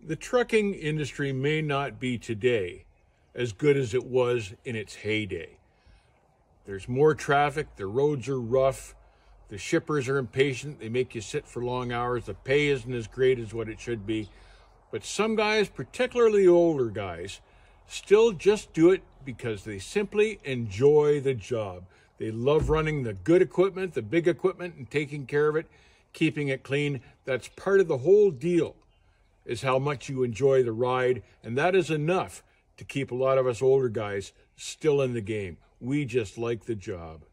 The trucking industry may not be today as good as it was in its heyday. There's more traffic, the roads are rough, the shippers are impatient, they make you sit for long hours, the pay isn't as great as what it should be. But some guys, particularly older guys, still just do it because they simply enjoy the job. They love running the good equipment, the big equipment, and taking care of it, keeping it clean. That's part of the whole deal, is how much you enjoy the ride. And that is enough to keep a lot of us older guys still in the game. We just like the job.